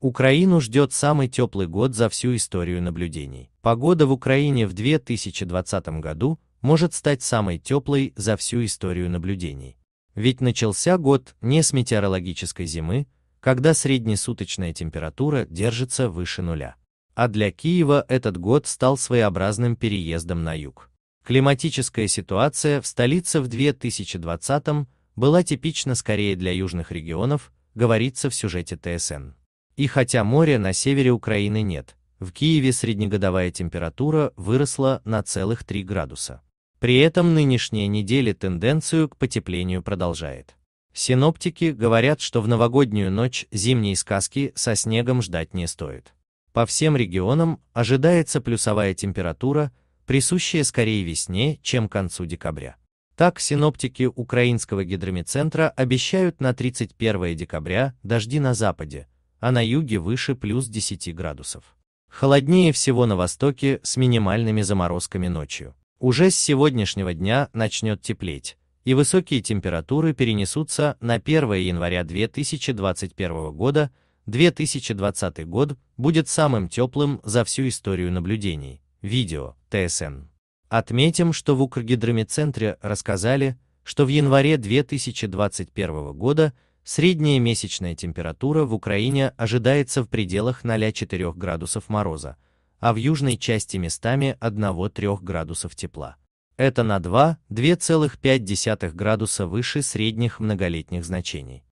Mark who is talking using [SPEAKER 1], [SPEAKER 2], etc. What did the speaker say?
[SPEAKER 1] Украину ждет самый теплый год за всю историю наблюдений. Погода в Украине в 2020 году может стать самой теплой за всю историю наблюдений. Ведь начался год не с метеорологической зимы, когда среднесуточная температура держится выше нуля. А для Киева этот год стал своеобразным переездом на юг. Климатическая ситуация в столице в 2020 была типична скорее для южных регионов, говорится в сюжете ТСН. И хотя моря на севере Украины нет, в Киеве среднегодовая температура выросла на целых 3 градуса. При этом нынешняя неделя тенденцию к потеплению продолжает. Синоптики говорят, что в новогоднюю ночь зимней сказки со снегом ждать не стоит. По всем регионам ожидается плюсовая температура, присущая скорее весне, чем к концу декабря. Так, синоптики Украинского гидромедцентра обещают на 31 декабря дожди на западе, а на юге выше плюс 10 градусов. Холоднее всего на востоке с минимальными заморозками ночью. Уже с сегодняшнего дня начнет теплеть, и высокие температуры перенесутся на 1 января 2021 года. 2020 год будет самым теплым за всю историю наблюдений. Видео, ТСН. Отметим, что в Укргидромедцентре рассказали, что в январе 2021 года средняя месячная температура в Украине ожидается в пределах 0,4 градусов мороза, а в южной части местами 1-3 градусов тепла. Это на 2-2,5 градуса выше средних многолетних значений.